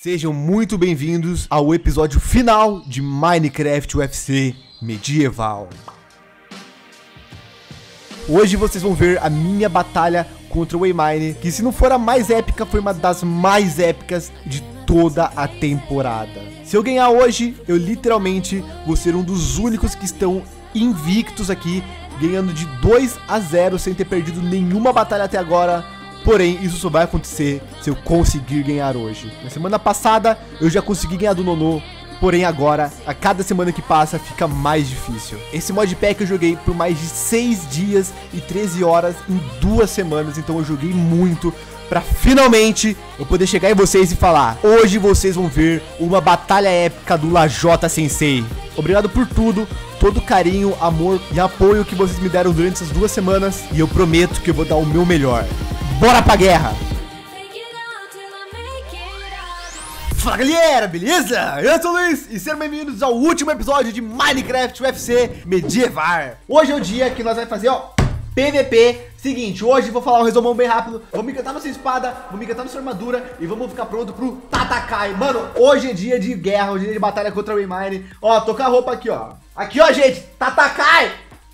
Sejam muito bem-vindos ao episódio final de Minecraft UFC Medieval. Hoje vocês vão ver a minha batalha contra o Waymine, que se não for a mais épica, foi uma das mais épicas de toda a temporada. Se eu ganhar hoje, eu literalmente vou ser um dos únicos que estão invictos aqui, ganhando de 2 a 0 sem ter perdido nenhuma batalha até agora. Porém, isso só vai acontecer se eu conseguir ganhar hoje. Na semana passada, eu já consegui ganhar do Nonô. Porém, agora, a cada semana que passa, fica mais difícil. Esse modpack eu joguei por mais de 6 dias e 13 horas em duas semanas. Então eu joguei muito para finalmente eu poder chegar em vocês e falar: hoje vocês vão ver uma batalha épica do Lajota Sensei. Obrigado por tudo, todo o carinho, amor e apoio que vocês me deram durante essas duas semanas e eu prometo que eu vou dar o meu melhor. Bora pra guerra! Fala galera, beleza? Eu sou o Luiz e sejam bem-vindos ao último episódio de Minecraft UFC Medieval. Hoje é o dia que nós vamos fazer, ó, PVP. Seguinte, hoje vou falar um resumão bem rápido. Vou me encantar na sua espada, vou me encantar na sua armadura e vamos ficar pronto pro Tatakai. Mano, hoje é dia de guerra, hoje é dia de batalha contra o Waymine. Ó, tô com a roupa aqui, ó. Aqui, ó, gente, Tatakai!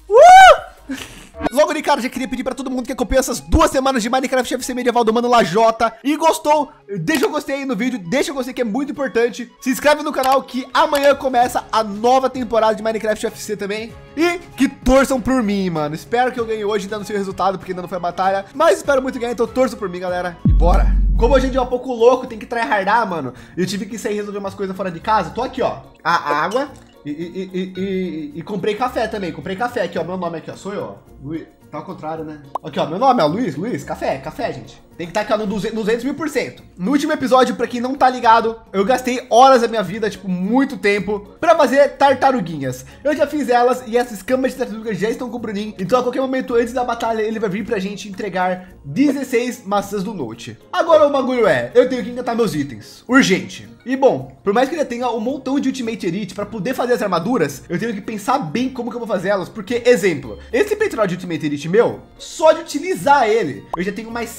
Uh! Logo de cara, já queria pedir para todo mundo que acompanhou essas duas semanas de Minecraft FC Medieval do Mano Lajota e gostou, deixa o gostei aí no vídeo, deixa o gostei que é muito importante. Se inscreve no canal que amanhã começa a nova temporada de Minecraft FC também. E que torçam por mim, mano. Espero que eu ganhe hoje, ainda não sei o resultado, porque ainda não foi a batalha. Mas espero muito ganhar, então torçam por mim, galera. E bora! Como hoje em dia é um pouco louco, tem que tryhardar, mano. Eu tive que sair resolver umas coisas fora de casa. Tô aqui, ó. A água, e, e, e, e, comprei café também. Comprei café aqui, ó. Meu nome aqui, ó. Sou eu, ó. Luiz. Tá ao contrário, né? Aqui, ó. Meu nome é Luiz. Luiz, café, café, gente. Tem que estar tá aqui ó, no 200 mil por cento. No último episódio, para quem não tá ligado, eu gastei horas da minha vida, tipo, muito tempo, para fazer tartaruguinhas. Eu já fiz elas e essas camas de tartarugas já estão com o Bruninho. Então, a qualquer momento antes da batalha, ele vai vir pra gente entregar 16 maçãs do Note. Agora o bagulho é, eu tenho que encantar meus itens. Urgente. E bom, por mais que ele tenha um montão de Ultimate Elite para poder fazer as armaduras, eu tenho que pensar bem como que eu vou fazer elas. Porque, exemplo, esse peitoral de Ultimate Elite meu, só de utilizar ele, eu já tenho mais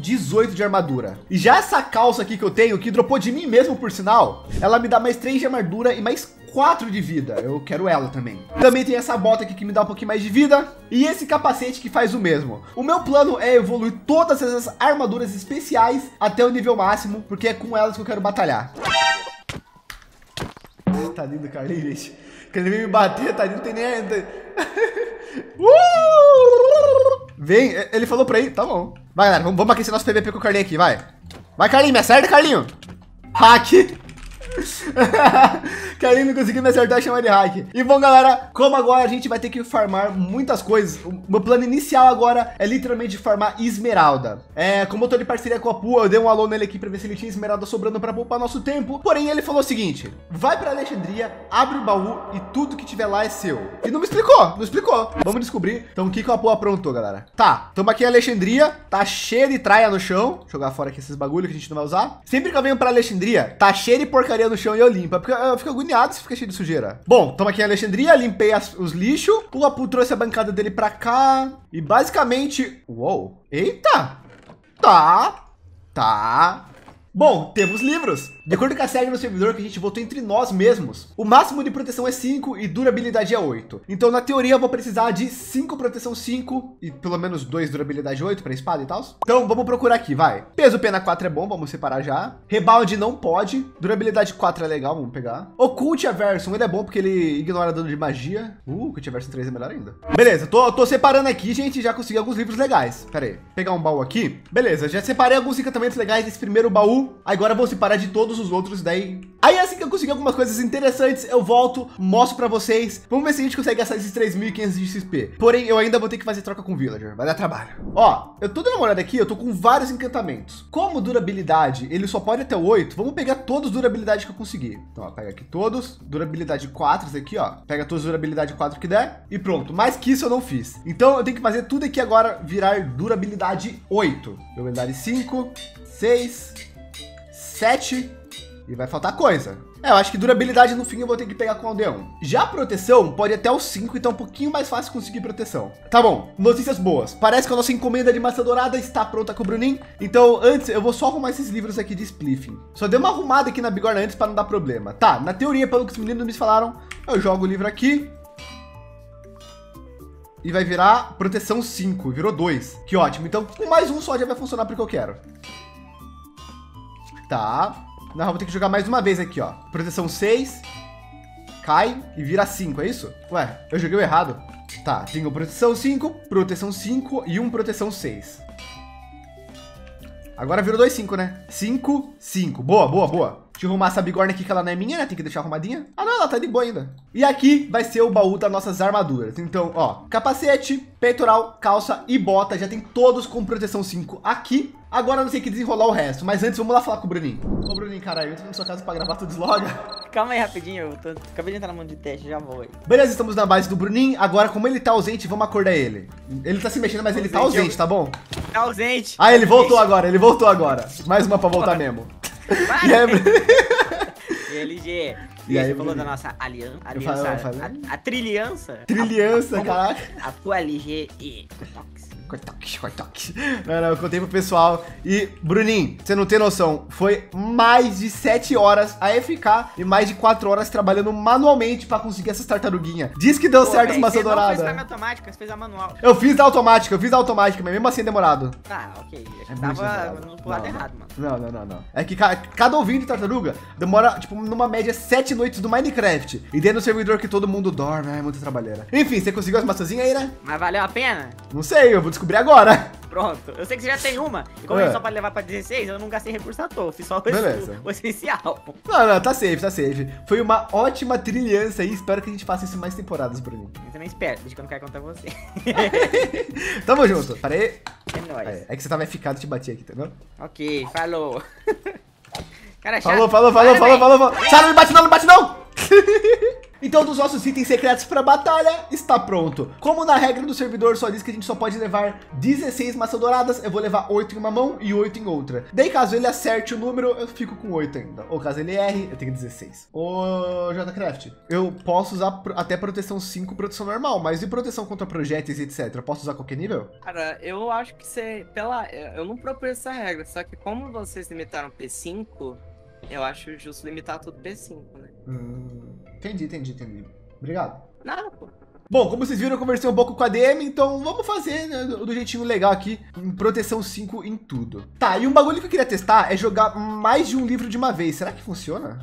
7.18 de armadura. E já essa calça aqui que eu tenho, que dropou de mim mesmo, por sinal, ela me dá mais 3 de armadura e mais 4 de vida. Eu quero ela também. Também tem essa bota aqui que me dá um pouquinho mais de vida. E esse capacete que faz o mesmo. O meu plano é evoluir todas essas armaduras especiais até o nível máximo, porque é com elas que eu quero batalhar. Tá lindo, Carlinhos, gente. Ele veio me bater, tá lindo, tem nem... uh! Vem, ele falou pra ir, tá bom. Vai, galera, vamos, vamos aquecer nosso PVP com o Carlinhos aqui, vai. Vai, Carlinhos, me acerta, Carlinhos. Hack. Carlinhos não conseguiu me acertar, chamar de hack. E bom, galera, como agora a gente vai ter que farmar muitas coisas, o meu plano inicial agora é literalmente farmar esmeralda. É, como eu tô de parceria com a Pua, eu dei um alô nele aqui para ver se ele tinha esmeralda sobrando para poupar nosso tempo. Porém, ele falou o seguinte: vai para Alexandria, abre o baú e tudo que tiver lá é seu. E não me explicou, não explicou. Vamos descobrir. Então, o que, que a Pua aprontou, galera? Tá, estamos aqui em Alexandria, tá cheio de traia no chão. Jogar fora aqui esses bagulho que a gente não vai usar. Sempre que eu venho para Alexandria, tá cheio de porcaria no chão e eu limpo. É porque eu fico agoniado se fica cheio de sujeira. Bom, estamos aqui em Alexandria, limpei as, os lixos. O Apu trouxe a bancada dele para cá. E basicamente... Uou! Eita! Tá, tá. Bom, temos livros. De acordo com a série no servidor que a gente votou entre nós mesmos, o máximo de proteção é 5 e durabilidade é 8. Então, na teoria, eu vou precisar de 5 proteção 5 e pelo menos 2 durabilidade 8 para espada e tal. Então, vamos procurar aqui, vai. Peso pena 4 é bom, vamos separar já. Rebound não pode. Durabilidade 4 é legal, vamos pegar. Occult Aversion, ele é bom porque ele ignora dano de magia. Uh, Occult Aversion 3 é melhor ainda. Beleza, tô, tô separando aqui, gente, já consegui alguns livros legais. Pera aí, pegar um baú aqui. Beleza, já separei alguns encantamentos legais desse primeiro baú. Agora vou separar de todos os outros daí. Aí assim que eu conseguir algumas coisas interessantes, eu volto, mostro para vocês. Vamos ver se a gente consegue gastar esses 3.500 de XP. Porém, eu ainda vou ter que fazer troca com o Villager, vai dar trabalho. Ó, eu tô dando uma olhada aqui, eu tô com vários encantamentos. Como durabilidade, ele só pode até 8, vamos pegar todos durabilidade que eu conseguir. Então, ó, pega aqui todos, durabilidade 4, esse aqui, ó. Pega todos durabilidade 4 que der e pronto. Mais que isso eu não fiz. Então, eu tenho que fazer tudo aqui agora virar durabilidade 8. Durabilidade 5, 6, 7, E vai faltar coisa. É, eu acho que durabilidade no fim eu vou ter que pegar com o aldeão. Já proteção pode até os 5, então é um pouquinho mais fácil conseguir proteção. Tá bom, notícias boas. Parece que a nossa encomenda de maçã dourada está pronta com o Bruninho. Então, antes, eu vou só arrumar esses livros aqui de spliffing. Só dei uma arrumada aqui na bigorna antes para não dar problema. Tá, na teoria, pelo que os meninos me falaram, eu jogo o livro aqui, e vai virar proteção 5, virou 2. Que ótimo. Então, com mais um só já vai funcionar para o que eu quero. Tá. Não, vou ter que jogar mais uma vez aqui, ó. Proteção 6. Cai e vira 5, é isso? Ué, eu joguei errado. Tá, tenho proteção 5, proteção 5 e um proteção 6. Agora virou 2, 5, né? 5, 5. Boa, boa, boa. Deixa eu arrumar essa bigorna aqui que ela não é minha, né? Tem que deixar arrumadinha. Ah, não, ela tá de boa ainda. E aqui vai ser o baú das nossas armaduras. Então, ó, capacete, peitoral, calça e bota. Já tem todos com proteção 5 aqui. Agora não sei que desenrolar o resto, mas antes vamos lá falar com o Bruninho. Ô Bruninho, caralho, eu entro na sua casa pra gravar, tu desloga. Calma aí rapidinho, eu tô... acabei de entrar na mão de teste, já vou aí. Beleza, estamos na base do Bruninho. Agora, como ele tá ausente, vamos acordar ele. Ele tá se mexendo, mas ele tá ausente, tá bom? Tá ausente. Ah, ele voltou agora, ele voltou agora. Mais uma pra voltar mesmo. Vai. Aí, LG. E aí, aí, falou da nossa aliança, Eu falei, eu aliança falei. a, a trilhança. Trilhança, A- a- caraca. A tua LG e Tox. Cortox, cortox. Não, não, eu contei pro pessoal. E, Bruninho, você não tem noção, foi mais de 7 horas a FK e mais de 4 horas trabalhando manualmente pra conseguir essas tartaruguinhas. Diz que deu Pô, certo as véi, maçã você não fez dourada. automática, você fez a manual. Eu fiz da automática, eu fiz da automática, mas mesmo assim é demorado. Ah, ok. É Eu muito tava no lado Não, errado, mano. Não, não, não, não. É que ca- cada ouvinte de tartaruga demora, tipo, numa média 7 noites do Minecraft. E dentro do servidor que todo mundo dorme, é muita trabalheira. Enfim, você conseguiu as maçãzinhas aí, né? Mas valeu a pena? Não sei, eu vou descobrir agora. Pronto. Eu sei que você já tem uma. E como É. só pra levar pra 16, eu não gastei recurso à toa. Fiz só o, Beleza. o, essencial. Não, não, tá safe, tá safe. Foi uma ótima trilhança aí. Espero que a gente faça isso mais temporadas, Bruninho. Eu também espero, desde que eu não quero contar você. Tamo junto. Parei. É nóis. É, é que você tava ficado te bati aqui, entendeu? Ok, falou. Cara. Falou, falou, falou, falou, véi. falou, falou. Sai, não me bate não, não me bate não! então, dos nossos itens secretos para batalha, está pronto. Como na regra do servidor só diz que a gente só pode levar 16 maçãs douradas, eu vou levar 8 em uma mão e 8 em outra. Daí, caso ele acerte o número, eu fico com 8 ainda. Ou caso ele erre, eu tenho 16. Ô, JCraft, eu posso usar até proteção 5, proteção normal, mas e proteção contra projéteis e etc? Eu posso usar qualquer nível? Cara, eu acho que você. Pela. Eu não propus essa regra, só que como vocês limitaram P5, eu acho justo limitar tudo P5, né? Hum, entendi, entendi, entendi. Obrigado. Nada, pô. Bom, como vocês viram, eu conversei um pouco com a DM, então vamos fazer né, do jeitinho legal aqui, em proteção 5 em tudo. Tá, e um bagulho que eu queria testar é jogar mais de um livro de uma vez. Será que funciona?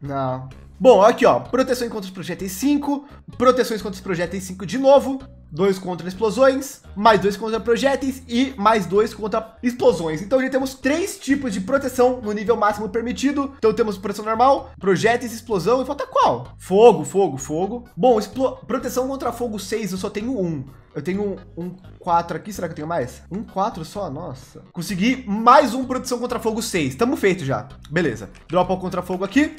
Não. Bom, aqui ó, proteção contra os projéteis 5, proteções contra os projéteis 5 de novo, 2 contra explosões, mais 2 contra projéteis e mais 2 contra explosões. Então já temos três tipos de proteção no nível máximo permitido. Então temos proteção normal, projéteis, explosão e falta qual? Fogo, fogo, fogo. Bom, proteção contra fogo 6 eu só tenho um. Eu tenho um, um 4 aqui, será que eu tenho mais? Um 4 só? Nossa. Consegui mais um proteção contra fogo 6. Tamo feito já. Beleza. Dropa o contra fogo aqui.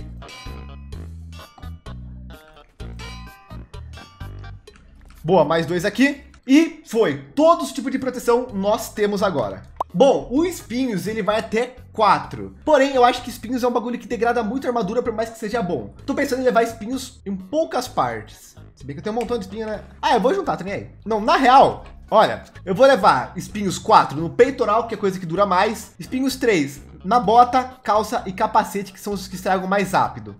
Boa, mais dois aqui. E foi. Todos os tipos de proteção nós temos agora. Bom, o espinhos ele vai até 4. Porém, eu acho que espinhos é um bagulho que degrada muito a armadura, por mais que seja bom. Tô pensando em levar espinhos em poucas partes. Se bem que eu tenho um montão de espinho, né? Ah, eu vou juntar, nem aí. Não, na real, olha, eu vou levar espinhos 4 no peitoral, que é coisa que dura mais. Espinhos 3 na bota, calça e capacete, que são os que estragam mais rápido.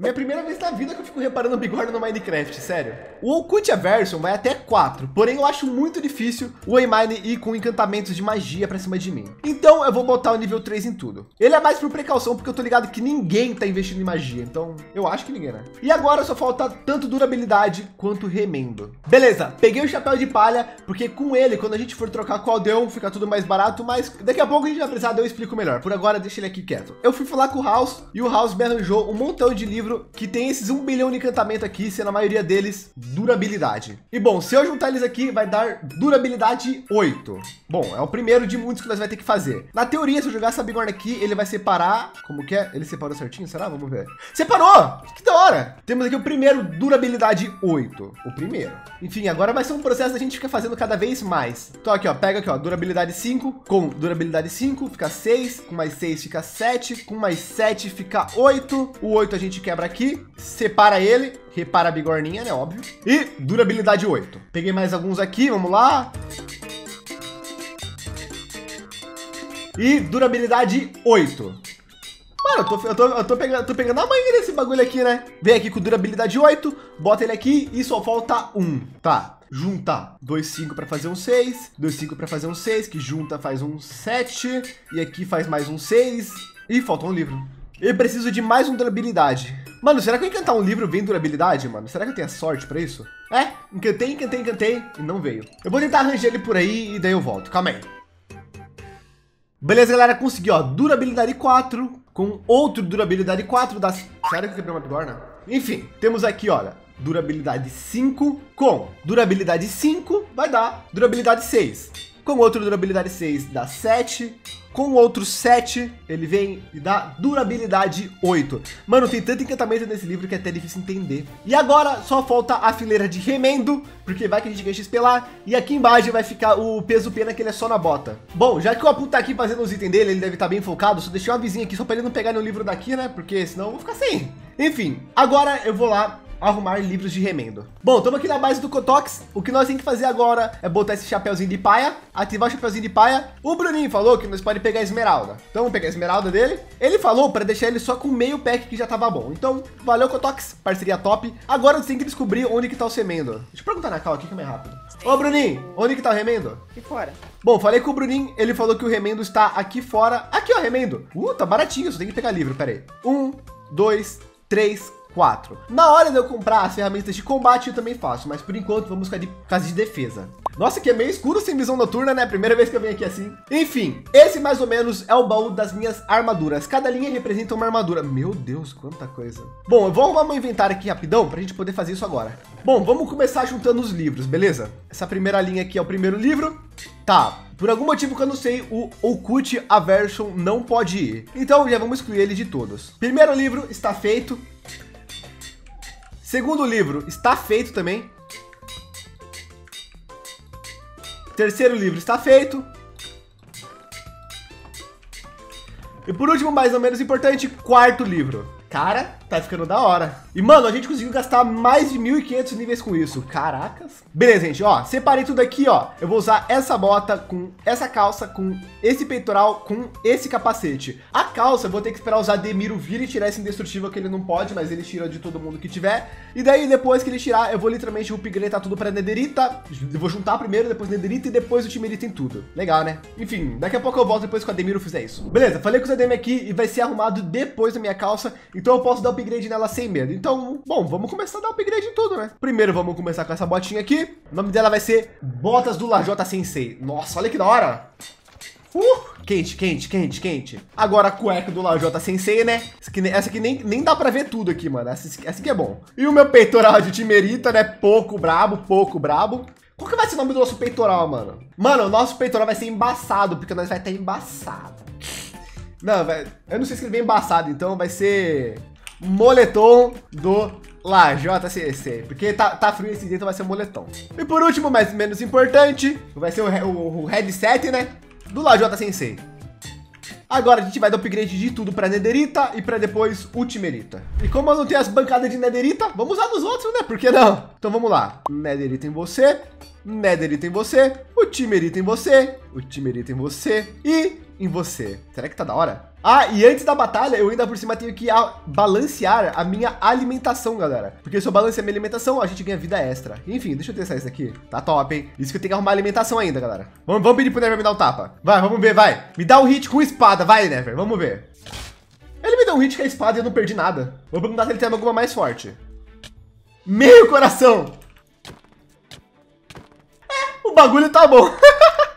Minha primeira vez na vida que eu fico reparando bigorna no Minecraft, sério. O Occult Version vai até 4, porém eu acho muito difícil o Waymine ir com encantamentos de magia pra cima de mim. Então eu vou botar o nível 3 em tudo. Ele é mais por precaução, porque eu tô ligado que ninguém tá investindo em magia, então eu acho que ninguém, né? E agora só falta tanto durabilidade quanto remendo. Beleza, peguei o chapéu de palha, porque com ele, quando a gente for trocar com o aldeão, fica tudo mais barato, mas daqui a pouco a gente vai precisar, eu explico melhor. Por agora, deixa ele aqui quieto. Eu fui falar com o House, e o House me arranjou um montão de livros livro que tem esses um bilhão de encantamento aqui, sendo a maioria deles durabilidade. E bom, se eu juntar eles aqui, vai dar durabilidade 8. Bom, é o primeiro de muitos que nós vai ter que fazer. Na teoria, se eu jogar essa bigorna aqui, ele vai separar... Como que é? Ele separou certinho, será? Vamos ver. Separou! Que da hora! Temos aqui o primeiro, durabilidade 8. O primeiro. Enfim, agora vai ser um processo da gente ficar fazendo cada vez mais. Então aqui, ó, pega aqui, ó, durabilidade 5, com durabilidade 5, fica 6, com mais 6 fica 7, com mais 7 fica 8. O 8 a gente quebra aqui, separa ele, repara a bigorninha, né, óbvio. E durabilidade 8. Peguei mais alguns aqui, vamos lá. E durabilidade 8. Mano, eu tô, eu tô, eu tô, pegando, tô pegando a manha desse bagulho aqui, né? Vem aqui com durabilidade 8, bota ele aqui e só falta um. Tá, junta 2, 5 para fazer um 6, 2, 5 para fazer um 6, que junta faz um 7, e aqui faz mais um 6, e falta um livro. Eu preciso de mais um durabilidade. Mano, será que eu encantar um livro vem durabilidade, mano? Será que eu tenho sorte para isso? É, encantei, encantei, encantei e não veio. Eu vou tentar arranjar ele por aí e daí eu volto. Calma aí. Beleza, galera, consegui, ó, durabilidade 4, com outro durabilidade 4 das... Sério que eu quebrei uma bigorna? Enfim, temos aqui, olha, durabilidade 5 com durabilidade 5 vai dar durabilidade 6 com outro durabilidade 6 dá 7, com outro 7 ele vem e dá durabilidade 8. Mano, tem tanto encantamento nesse livro que é até difícil entender. E agora só falta a fileira de remendo, porque vai que a gente ganha XP lá, e aqui embaixo vai ficar o peso pena que ele é só na bota. Bom, já que o Apu tá aqui fazendo os itens dele, ele deve estar tá bem focado, só deixei uma vizinha aqui só para ele não pegar no livro daqui, né? Porque senão eu vou ficar sem. Enfim, agora eu vou lá arrumar livros de remendo. Bom, estamos aqui na base do Cotox. O que nós temos que fazer agora é botar esse chapéuzinho de paia, ativar o chapéuzinho de paia. O Bruninho falou que nós podemos pegar a esmeralda. Então vamos pegar a esmeralda dele. Ele falou para deixar ele só com meio pack que já tava bom. Então, valeu Cotox, parceria top. Agora você tem que descobrir onde que tá o semendo. Deixa eu perguntar na cal aqui que é mais rápido. Ô Bruninho, onde que tá o remendo? Aqui fora. Bom, falei com o Bruninho, ele falou que o remendo está aqui fora. Aqui ó, remendo. Uh, tá baratinho, só tem que pegar livro, pera aí. Um, dois, três, 4. Na hora de eu comprar as ferramentas de combate eu também faço, mas por enquanto vamos ficar de casa de defesa. Nossa, que é meio escuro sem visão noturna, né? Primeira vez que eu venho aqui assim. Enfim, esse mais ou menos é o baú das minhas armaduras. Cada linha representa uma armadura. Meu Deus, quanta coisa. Bom, eu vou arrumar meu inventário aqui rapidão para a gente poder fazer isso agora. Bom, vamos começar juntando os livros, beleza? Essa primeira linha aqui é o primeiro livro. Tá, por algum motivo que eu não sei, o Occult Aversion não pode ir. Então já vamos excluir ele de todos. Primeiro livro está feito. Segundo livro está feito também. Terceiro livro está feito. E por último, mais ou menos importante, quarto livro. Cara, tá ficando da hora. E, mano, a gente conseguiu gastar mais de 1.500 níveis com isso. Caracas. Beleza, gente, ó, separei tudo aqui, ó. Eu vou usar essa bota com essa calça, com esse peitoral, com esse capacete. A calça, eu vou ter que esperar usar Demiro vir e tirar esse indestrutível que ele não pode, mas ele tira de todo mundo que tiver. E daí, depois que ele tirar, eu vou literalmente upgradear tudo pra Nederita. Eu vou juntar primeiro, depois Nederita e depois o Timerita em tudo. Legal, né? Enfim, daqui a pouco eu volto depois que o Ademiro fizer isso. Beleza, falei com o Ademir aqui e vai ser arrumado depois da minha calça. Então eu posso dar upgrade nela sem medo. Então, bom, vamos começar a dar upgrade em tudo, né? Primeiro vamos começar com essa botinha aqui. O nome dela vai ser Botas do Lajota Sensei. Nossa, olha que da hora. Uh, quente, quente, quente, quente. Agora a cueca do Lajota Sensei, né? Essa aqui, essa aqui nem, nem dá pra ver tudo aqui, mano. Essa, essa aqui é bom. E o meu peitoral de Timerita, né? Pouco brabo, pouco brabo. Qual que vai ser o nome do nosso peitoral, mano? Mano, o nosso peitoral vai ser embaçado, porque nós vai estar embaçado. Não, vai, eu não sei escrever embaçado, então vai ser moletom do lá, JCC, porque tá, tá frio esse dia, então vai ser moletom. E por último, mas menos importante, vai ser o, o, o headset, né, do Lajota Sensei. Agora a gente vai dar upgrade de tudo para Nederita e para depois Ultimerita. E como eu não tenho as bancadas de Nederita, vamos usar dos outros, né? Por que não? Então vamos lá. Nederita em você, Nederita em você, Ultimerita em você, Ultimerita em você e em você. Será que tá da hora? Ah, e antes da batalha, eu ainda por cima tenho que balancear a minha alimentação, galera. Porque se eu balancear minha alimentação, a gente ganha vida extra. Enfim, deixa eu testar isso aqui. Tá top, hein? Isso que eu tenho que arrumar alimentação ainda, galera. Vamos, vamos pedir pro Never me dar um tapa. Vai, vamos ver, vai. Me dá um hit com espada, vai, Never. Vamos ver. Ele me deu um hit com a espada e eu não perdi nada. Vou perguntar se ele tem alguma mais forte. Meio coração. É, o bagulho tá bom.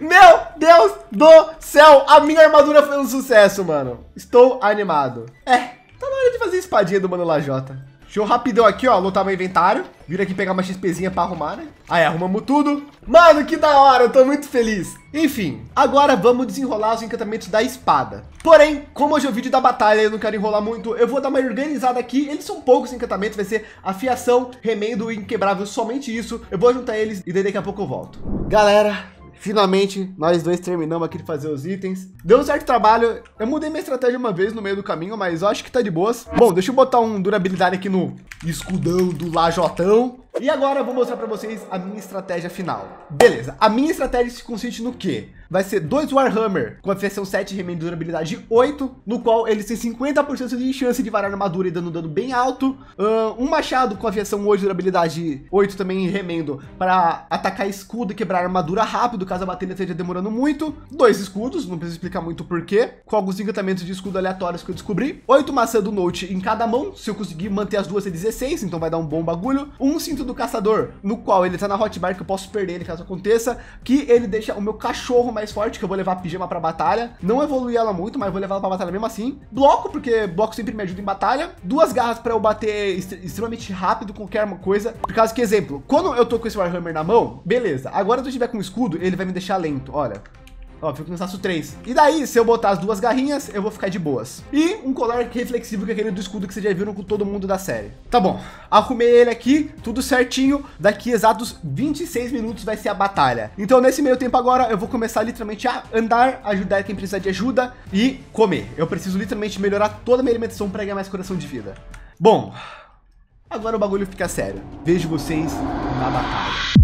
Meu Deus do céu, a minha armadura foi um sucesso, mano. Estou animado. É, tá na hora de fazer espadinha do Mano Lajota. Show rapidão aqui, ó, lotar meu inventário. Vira aqui pegar uma XPzinha pra arrumar, né? Aí, arrumamos tudo. Mano, que da hora, eu tô muito feliz. Enfim, agora vamos desenrolar os encantamentos da espada. Porém, como hoje é o vídeo da batalha, eu não quero enrolar muito, eu vou dar uma organizada aqui. Eles são poucos encantamentos, vai ser afiação, remendo e inquebrável, somente isso. Eu vou juntar eles e daí daqui a pouco eu volto. Galera, Finalmente, nós dois terminamos aqui de fazer os itens. Deu um certo trabalho. Eu mudei minha estratégia uma vez no meio do caminho, mas eu acho que tá de boas. Bom, deixa eu botar um durabilidade aqui no escudão do Lajotão. E agora eu vou mostrar para vocês a minha estratégia final. Beleza, a minha estratégia consiste no quê? Vai ser dois Warhammer com a versão 7 remendo durabilidade 8, no qual eles têm 50% de chance de varar armadura e dando dano bem alto. Uh, um machado com a versão 8 durabilidade 8 também remendo para atacar escudo e quebrar armadura rápido, caso a batalha esteja demorando muito. Dois escudos, não preciso explicar muito porquê, com alguns encantamentos de escudo aleatórios que eu descobri. Oito maçã do Note em cada mão, se eu conseguir manter as duas é 16, então vai dar um bom bagulho. Um cinto do caçador, no qual ele tá na hotbar que eu posso perder ele caso aconteça, que ele deixa o meu cachorro mais forte, que eu vou levar a pijama pra batalha. Não evoluir ela muito, mas vou levar ela pra batalha mesmo assim. Bloco, porque bloco sempre me ajuda em batalha. Duas garras para eu bater extremamente rápido qualquer coisa. Por causa que, exemplo, quando eu tô com esse Warhammer na mão, beleza. Agora se eu tiver com escudo, ele vai me deixar lento, olha. Ó, fico no status 3. E daí, se eu botar as duas garrinhas, eu vou ficar de boas. E um colar reflexivo, que é aquele do escudo que vocês já viram com todo mundo da série. Tá bom, arrumei ele aqui, tudo certinho. Daqui exatos 26 minutos vai ser a batalha. Então, nesse meio tempo agora, eu vou começar literalmente a andar, ajudar quem precisa de ajuda e comer. Eu preciso literalmente melhorar toda a minha alimentação para ganhar mais coração de vida. Bom, agora o bagulho fica sério. Vejo vocês na batalha.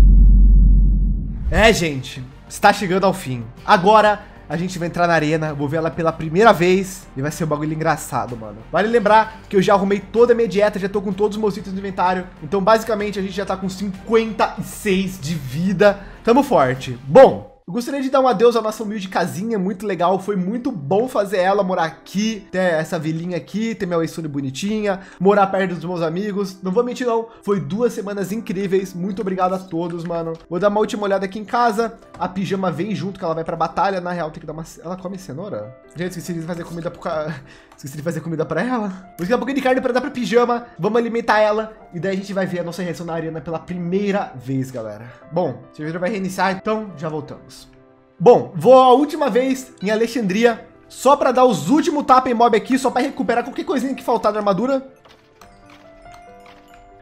É, gente, está chegando ao fim. Agora a gente vai entrar na arena, vou ver ela pela primeira vez e vai ser um bagulho engraçado, mano. Vale lembrar que eu já arrumei toda a minha dieta, já tô com todos os meus itens no inventário. Então, basicamente, a gente já tá com 56 de vida. Tamo forte. Bom, eu gostaria de dar um adeus à nossa humilde casinha, muito legal, foi muito bom fazer ela morar aqui, ter essa vilinha aqui, ter minha Waystone bonitinha, morar perto dos meus amigos, não vou mentir não, foi duas semanas incríveis, muito obrigado a todos, mano. Vou dar uma última olhada aqui em casa, a pijama vem junto, que ela vai pra batalha, na real tem que dar uma... Ela come cenoura? Gente, esqueci de fazer comida pro... Esqueci de fazer comida pra ela. Vou esquecer um pouquinho de carne pra dar pra pijama, vamos alimentar ela, e daí a gente vai ver a nossa reação na arena pela primeira vez, galera. Bom, o servidor vai reiniciar, então já voltamos. Bom, vou a última vez em Alexandria, só para dar os últimos tapa em mob aqui, só para recuperar qualquer coisinha que faltar da armadura.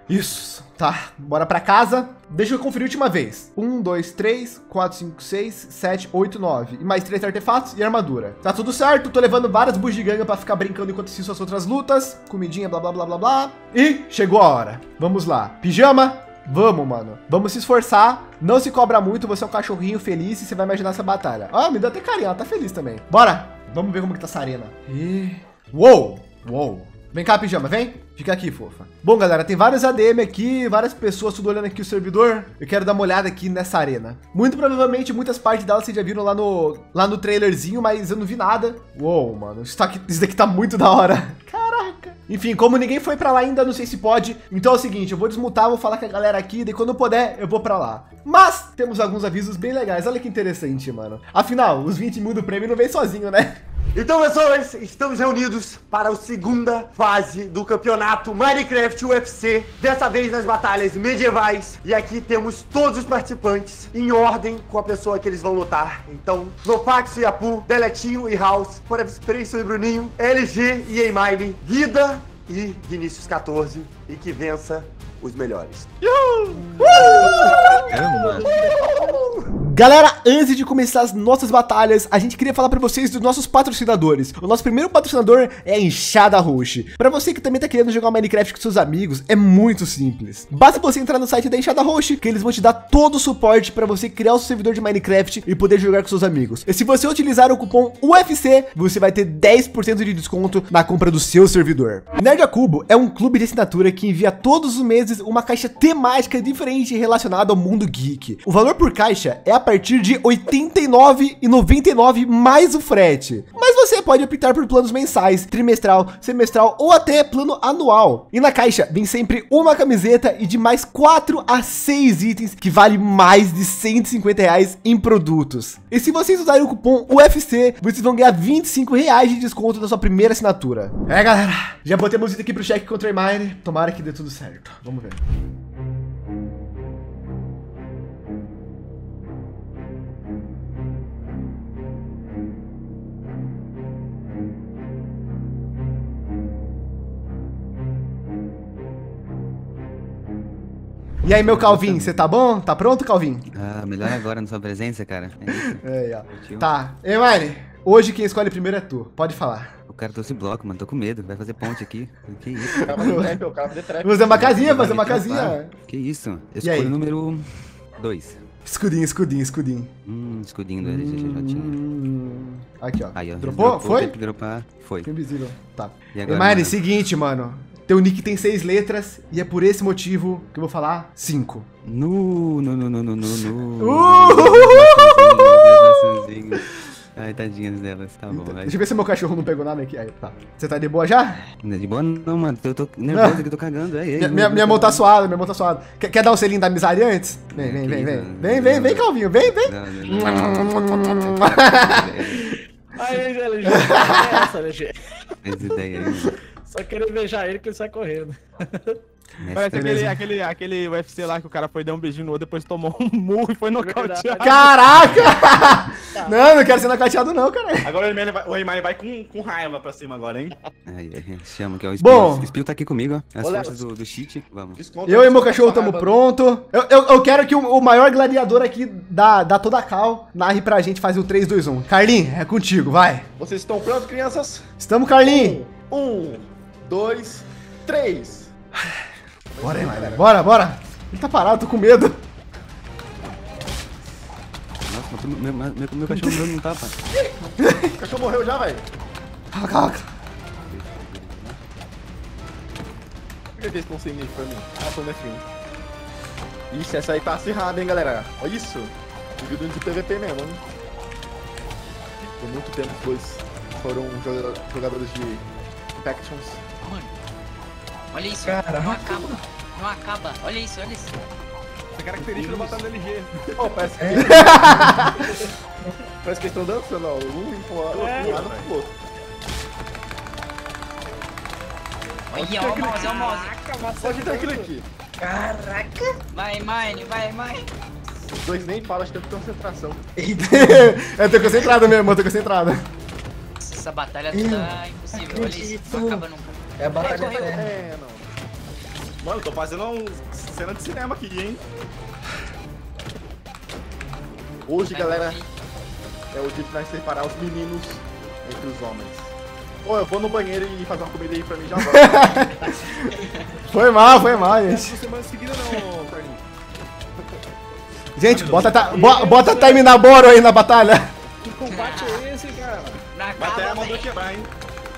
Isso, tá, bora para casa. Deixa eu conferir a última vez. 1, 2, 3, 4, 5, 6, 7, 8, 9. E mais três artefatos e armadura. Tá tudo certo, tô levando várias bugigangas para ficar brincando enquanto assisto as outras lutas. Comidinha, blá, blá, blá, blá, blá. E chegou a hora. Vamos lá. Pijama, Vamos, mano. Vamos se esforçar. Não se cobra muito. Você é um cachorrinho feliz e você vai imaginar essa batalha. Ah, me deu até carinho. Ela tá feliz também. Bora. Vamos ver como que tá essa arena. E... Uou. Uou. Vem cá, pijama, vem. Fica aqui, fofa. Bom, galera, tem vários ADM aqui, várias pessoas tudo olhando aqui o servidor. Eu quero dar uma olhada aqui nessa arena. Muito provavelmente, muitas partes dela vocês já viram lá no, lá no trailerzinho, mas eu não vi nada. Uou, mano, isso, tá aqui, isso daqui tá muito da hora. Caraca. Enfim, como ninguém foi pra lá ainda, não sei se pode. Então é o seguinte, eu vou desmutar, vou falar com a galera aqui, daí quando eu puder, eu vou pra lá. Mas temos alguns avisos bem legais. Olha que interessante, mano. Afinal, os 20 mil do prêmio não vem sozinho, né? Então, pessoas, estamos reunidos para a segunda fase do campeonato Minecraft UFC, dessa vez nas batalhas medievais. E aqui temos todos os participantes em ordem com a pessoa que eles vão lutar. Então, Lopax, Yapu, Deletinho e House, Forever Space e Bruninho, LG e Emaile, Guida e Vinícius 14. E que vença os melhores. Uhul! Galera, antes de começar as nossas batalhas, a gente queria falar para vocês dos nossos patrocinadores. O nosso primeiro patrocinador é a Enxada Roche. Para você que também tá querendo jogar Minecraft com seus amigos, é muito simples. Basta você entrar no site da Enxada Roche, que eles vão te dar todo o suporte para você criar o seu servidor de Minecraft e poder jogar com seus amigos. E se você utilizar o cupom UFC, você vai ter 10% de desconto na compra do seu servidor. Nerd a Cubo é um clube de assinatura que envia todos os meses uma caixa temática diferente relacionada ao mundo geek. O valor por caixa é a partir de R$ 89,99 mais o frete. Mas você pode optar por planos mensais, trimestral, semestral ou até plano anual. E na caixa vem sempre uma camiseta e de mais 4 a 6 itens que vale mais de 150 reais em produtos. E se vocês usarem o cupom UFC, vocês vão ganhar 25 reais de desconto na sua primeira assinatura. É, galera, já botei a música aqui pro cheque contra a Mine. Tomara que dê tudo certo. Vamos ver. E aí, meu Calvin, você tá bom? Tá pronto, Calvin? Ah, melhor agora na sua presença, cara. É. É, ó. Tá. Ei, Mine, hoje quem escolhe primeiro é tu. Pode falar. O cara trouxe bloco, mano. Tô com medo. Vai fazer ponte aqui. Que isso? O cara vai fazer trap, o cara vai fazer trap. Fazer uma casinha, fazer uma casinha. Que isso? E Escolha aí? o número 2. Escudinho, escudinho, escudinho. Hum, escudinho do LGJ. Hum, Aqui, ó. Aí, ó. Dropou? Foi? Tem que dropar. Foi. Foi invisível. Tá. E E agora, Mine, mano? seguinte, mano. Teu nick tem seis letras e é por esse motivo que eu vou falar cinco. No, no, no, no, no, no. Uh! Ai, tadinhas delas. Tá bom. Deixa eu ver se meu cachorro não pegou nada aqui. Aí, tá. Você tá de boa já? Não é de boa não, mano. Eu tô nervoso que eu tô cagando. Ei, Minha, minha, minha mão tá suada, minha mão tá suada. Quer, quer dar um selinho da amizade antes? Vem, vem, vem, vem. Vem, vem, vem, Calvinho. Vem, vem. Aí, LG, é essa, LG. Faz ideia aí, mano. Só querer beijar ele que ele sai correndo. Parece aquele, aquele, aquele UFC lá que o cara foi dar um beijinho no outro, depois tomou um murro e foi nocauteado. Caraca! Não, não quero ser nocauteado não, cara. Agora o Rayman vai, o Rayman vai com, com raiva pra cima agora, hein? Ai, ai, chama que é o Bom. Spio. O Spio tá aqui comigo, ó. As forças do, do cheat. Vamos. Desconta- Eu e meu cachorro a pronto. Eu, eu, eu quero que o, o maior gladiador aqui da, da toda a cal narre pra gente fazer o 3, 2, 1. Carlinhos, é contigo, vai. Vocês estão prontos, crianças? Estamos, Carlinhos. Um, dois, três. Bora aí, mano. Bora, bora. Ele tá parado, tô com medo. Nossa, mas meu, meu, meu, meu cachorro não tá, pá. O cachorro morreu já, velho. Calma, calma. Por que eles estão sem nick pra mim? Ah, tô nefrim. Ixi, essa aí tá acirrada, hein, galera. Olha isso. Dividindo de PVP mesmo, hein. Por muito tempo os dois foram joga- jogadores de Factions. Olha isso, não acaba. Não acaba. Olha isso, olha isso. Essa característica do Batalha LG. Pô, parece que... parece que eles estão dançando, ó. Um empurra É, um lado pro outro. Olha, ó o mouse, ó o mouse. Pode ter aquilo aqui. Vai, Mine, vai, Mine. Os dois nem falam de tanta concentração. eu tô concentrado mesmo, eu tô concentrado. Essa batalha tá impossível. Olha isso, não acaba nunca. É a batalha eterna. É, não. Mano, tô fazendo um cena de cinema aqui, hein? Hoje, galera, é o dia de nós separar os meninos entre os homens. Ô, eu vou no banheiro e fazer uma comida aí pra mim já agora. Foi mal, foi mal, gente. Não, Carlinhos. Gente, bota, ta, bo- bota time na Boro aí na batalha. que combate é esse, cara? Até acaba, mandou quebrar, hein?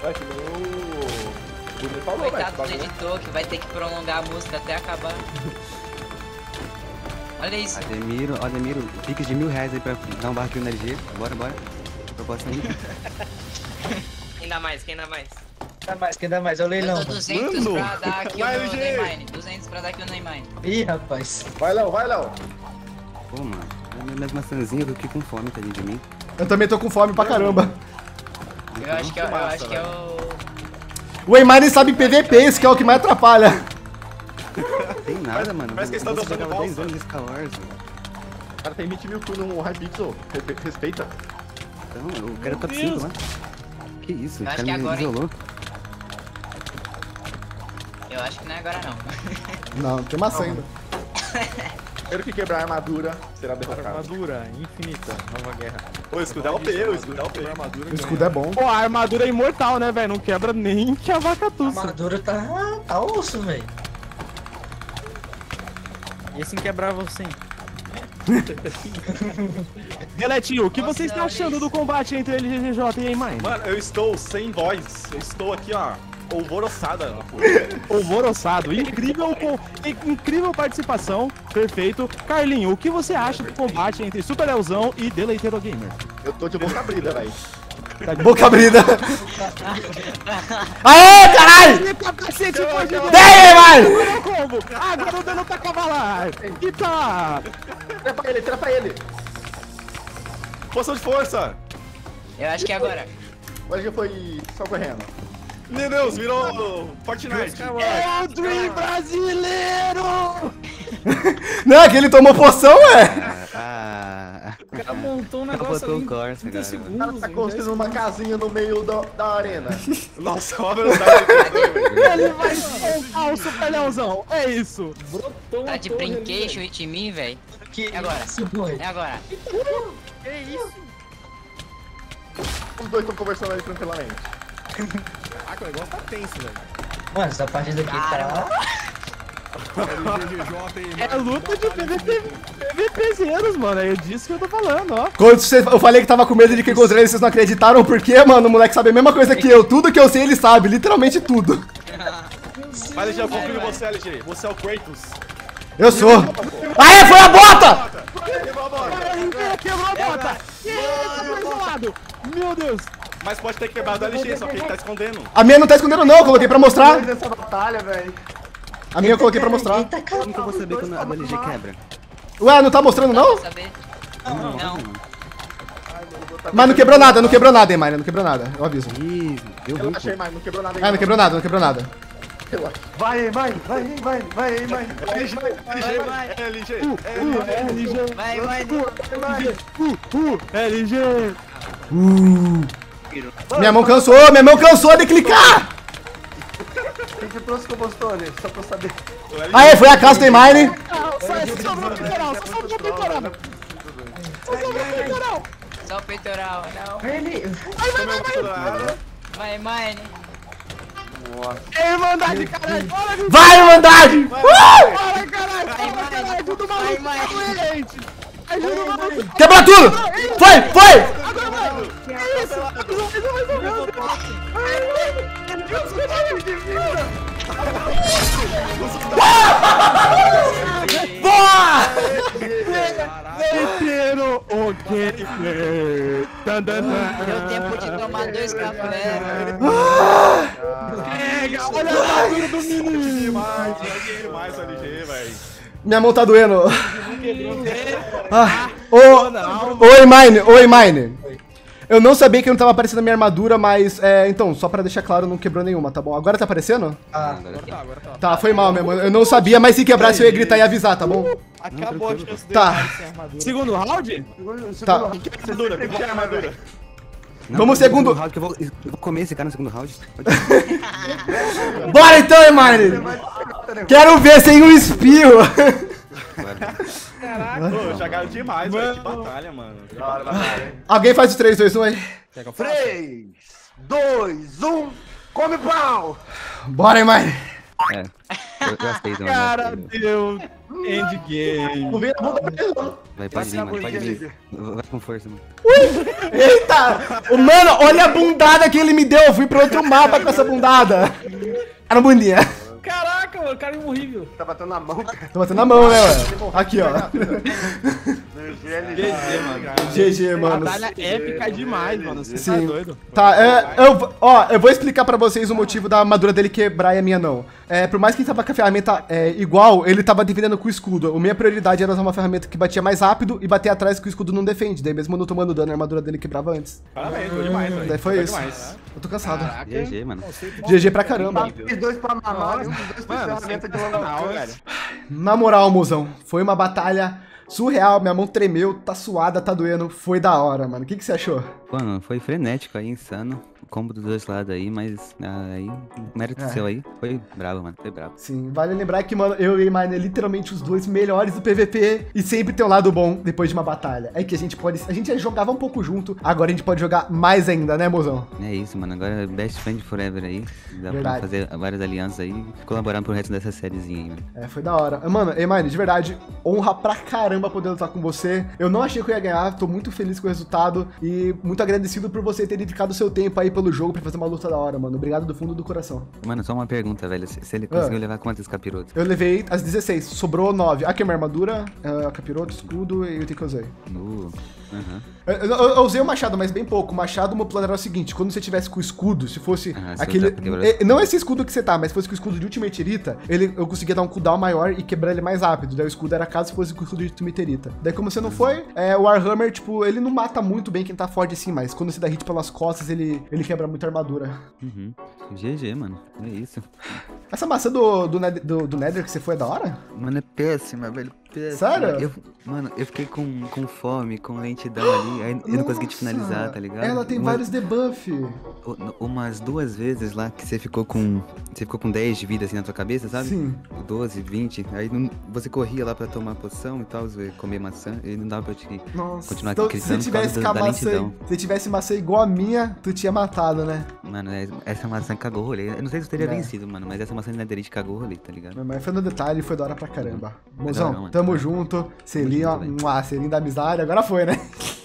Vai, que Bruno falou, velho. Coitado do bagulho- editor que vai ter que prolongar a música até acabar. Olha isso. Ademiro, Ademiro, piques de mil reais aí pra dar um barquinho na LG. Bora, bora. Proposta aí. Quem dá mais? Quem dá mais? Quem dá mais? Quem dá mais? É o Eu leilão. dou 200 Mano. pra dar aqui Vai, LG. Neymine. 200 pra dar aqui no Neymine. Ih, rapaz. Vai, Léo, vai, Léo. Pô, mano. Minhas maçãzinhas, eu fiquei com fome, tadinho de mim. Eu também tô com fome pra caramba. Eu acho que é, eu massa, acho que é o. O Eimari sabe PVP, isso que é o que mais atrapalha. Tem nada, mano. parece que eles tão Você dançando jogava 10 valsa. anos de Star Wars. O cara tem 20 mil kills no Hypixel. Respe- Respeita. Então, o cara top 5 lá. Que isso, Eu o acho cara que me agora, hein? isolou. Eu acho que não é agora não. Não, tem maçã ainda. Primeiro que quebrar a armadura será derrotado. Armadura infinita, nova guerra. O escudo é o P, o escudo é o P. Armadura O escudo é bom. Pô, a armadura é imortal, né, velho? Não quebra nem que a vaca A tussa. armadura tá, tá osso, velho. E assim quebrar você? Galetinho, o que você está achando do combate entre LGGJ e Aimine? Mano, eu estou sem voz. Eu estou aqui, ó. Alvoroçada. Alvoroçado, incrível, com, incrível participação, perfeito. Carlinho, o que você acha do combate entre Super Leozão e Deleiteiro Gamer? Eu tô de boca abrida, velho. Boca abrida. Aê, caralho! Pode Vem, mano! combo! Agora o dano tá cavalar! Eita! Trepa ele, trepa ele. Poção de força. Eu acho que é agora. Hoje foi só correndo. Meu Deus, virou Fortnite. É o Dream brasileiro! Não, é que ele tomou poção, ué. Ah, O cara montou um negócio botou ali o Corsa, em 30 cara. O cara segundos. tá construindo 10 uma casinha no meio do- da arena. Nossa, olha a velocidade. Ele vai soltar o Super Leozão, é isso! Brotou Tá de torre ali, brincation velho. hit em mim, velho. É agora. É agora. Os dois estão conversando ali tranquilamente. Caraca, o negócio tá tenso, velho. Mano, essa partida aqui tá. É luta de PVP, PVPzeiros, mano, é disso que eu tô falando, ó. Quando você- eu falei que tava com medo de que encontrei ele, vocês não acreditaram, porque, mano, o moleque sabe a mesma coisa que eu. Tudo que eu sei, ele sabe, literalmente tudo. Vai, LG, eu confio em você, LG. Você é o Kratos. Eu sou. Aê, foi a bota! Quebrou a bota! Eita, foi isolado! Meu Deus! Mas pode ter quebrado o LG, só que ele tá escondendo. A minha não tá escondendo, não, eu coloquei pra mostrar. Nessa batalha, velho. A minha eu coloquei pra mostrar. Eita, cara. como que eu vou saber quando a LG quebra? Ué, não tá mostrando, não? Saber? Não. Mas não quebrou nada, não quebrou nada, hein, não quebrou nada, eu aviso. Ih, deu ruim, Relaxa aí, mais, não quebrou nada Ah, não quebrou nada, não quebrou nada. Vai, vai, vai, vai, vai, vai. LG, LG, LG. LG, Vai, vai. uh, LG! Minha mão cansou, minha mão cansou de clicar! Quem que trouxe que eu postou? Só pra eu saber. Aê, foi a casa do Mine. Só sobrou o peitoral, só sobrou o peitoral! Só sobrou o peitoral! Só o peitoral. Não. Ele. Vai, mine. É Irmandade, caralho! Vai, Irmandade! Uh! Bora, caralho! Bora, caralho! Ajuda o maluco! Ajuda o maluco! Quebrou tudo! Foi, foi! Isso? Mais um, mais um, mais um! Ai, meu Deus, cuidado de vida! Boa! Inteiro o gamer! Deu tempo de tomar dois cafés. Pega! Olha a armadura do menino! Demais, demais LG, velho. Minha mão tá doendo. Ah, ô, oi, Mine, oi, Mine. Eu não sabia que não tava aparecendo a minha armadura, mas, é, então, só pra deixar claro, não quebrou nenhuma, tá bom? Agora tá aparecendo? Tá, foi mal mesmo. Eu não sabia, mas se quebrasse eu ia gritar e avisar, tá bom? Acabou a chance dele Tá. Segundo round? Tá. Armadura, tem que tirar a armadura. Não, Vamos no segundo- round que eu vou, eu vou comer esse cara no segundo round. Bora então, Mine! Quero ver sem um espio! Pô, jogaram demais, velho. Que batalha, mano. Alguém faz o 3, 2, 1 aí. 3, 2, 1, come pau! Bora, hein, Mine? É. Eu gastei também. Cara, deu endgame. Não vira a bunda pra. Vai, pode vir, mano, pode vir. Vai com força, mano. Eita! Mano, olha a bundada que ele me deu. Eu fui pro outro mapa com essa bundada. Era bundinha. Caraca, mano, o cara é horrível. Tá batendo na mão, cara. Tô batendo na mão, né, ué? Aqui, ó. GG, mano. Batalha épica demais, mano. Você tá Sim. doido. Tá, é, eu, ó, eu vou explicar pra vocês o motivo da armadura dele quebrar e a minha não. É, por mais que ele tava com a ferramenta é, igual, ele tava defendendo com o escudo. A minha prioridade era usar uma ferramenta que batia mais rápido e bater atrás que o escudo não defende. Daí mesmo eu não tomando dano, a armadura dele quebrava antes. Parabéns, foi demais, velho. Daí foi isso. demais. Eu tô cansado. GG, mano. GG pra caramba. Os dois pra mamar e um dos dois pra ferramenta de velho. Na moral, mozão, foi uma batalha surreal. Minha mão tremeu, tá suada, tá doendo. Foi da hora, mano. O que, que você achou? Mano, foi frenético aí, insano. Combo dos dois lados aí, mas ah, aí, mérito seu aí. Foi bravo, mano. Foi bravo. Sim, vale lembrar que, mano, eu e o Mine é literalmente os dois melhores do PVP e sempre tem um lado bom depois de uma batalha. É que a gente pode. A gente já jogava um pouco junto, agora a gente pode jogar mais ainda, né, mozão? É isso, mano. Agora best friend forever aí. Dá Verdade. pra fazer várias alianças aí e colaborar pro resto dessa sériezinha aí, mano. É, foi da hora. Mano, e Mine, de verdade, honra pra caramba poder lutar com você. Eu não achei que eu ia ganhar, tô muito feliz com o resultado e muito agradecido por você ter dedicado seu tempo aí pelo jogo pra fazer uma luta da hora, mano. Obrigado do fundo do coração. Mano, só uma pergunta, velho. Se, se ele conseguiu levar quantos capirotos? Eu levei as 16, sobrou 9. Aqui é minha armadura, uh, capiroto, escudo e o que eu usei. Uh, aham. Eu, eu- eu usei o machado, mas bem pouco. O machado, meu plano era o seguinte: quando você tivesse com o escudo, se fosse se aquele. eh, Não esse escudo que você tá, mas se fosse com o escudo de Ultimate Erita, ele, eu conseguia dar um cooldown maior e quebrar ele mais rápido. Daí o escudo era caso fosse com o escudo de Ultimate Erita. Daí, como você não foi, é, o Warhammer, tipo, ele não mata muito bem quem tá forte assim, mas quando você dá hit pelas costas, ele, ele quebra muito a armadura. Uhum. GG, mano. É isso. Essa maçã do, do, Nether- do, do Nether que você foi é da hora? Mano, é péssima, velho. Sério? Eu, mano, eu fiquei com, com fome, com lentidão ali. Aí eu não consegui te Nossa, finalizar, tá ligado? Ela tem Uma- vários debuff. u- Umas duas vezes lá que você ficou com. Você ficou com 10 de vida assim na tua cabeça, sabe? Sim. 12, 20. Aí não- você corria lá pra tomar poção e tal, comer maçã, e não dava pra te Nossa, continuar então, gritando se tivesse da, da lentidão. se tivesse maçã igual a minha, tu tinha matado, né? Mano, é- essa maçã cagou o rolê. Eu não sei se eu teria É. vencido, mano, mas essa maçã de Netherite cagou o rolê, tá ligado? Mas foi no detalhe, foi da hora pra caramba. Mozão, mano. Tamo junto. Selinho, ó, junto, mua, selinho da amizade, agora foi, né?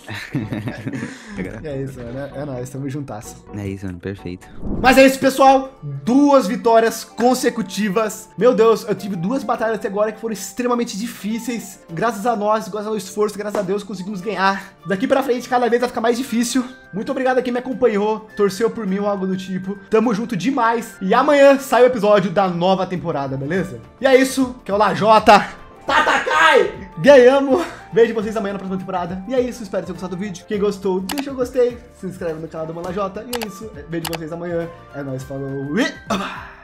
É isso, mano. É, é nóis, tamo juntasso. É isso, mano, perfeito. Mas é isso, pessoal. Duas vitórias consecutivas. Meu Deus, eu tive duas batalhas até agora que foram extremamente difíceis. Graças a nós, graças ao esforço, graças a Deus, conseguimos ganhar. Daqui pra frente, cada vez vai ficar mais difícil. Muito obrigado a quem me acompanhou, torceu por mim ou algo do tipo. Tamo junto demais. E amanhã sai o episódio da nova temporada, beleza? E é isso, que é o Lajota. Tatakai! Ganhamos! Vejo vocês amanhã na próxima temporada. E é isso, espero ter gostado do vídeo. Quem gostou, deixa o gostei. Se inscreve no canal do Malajota. E é isso, vejo vocês amanhã. É nóis, falou. E...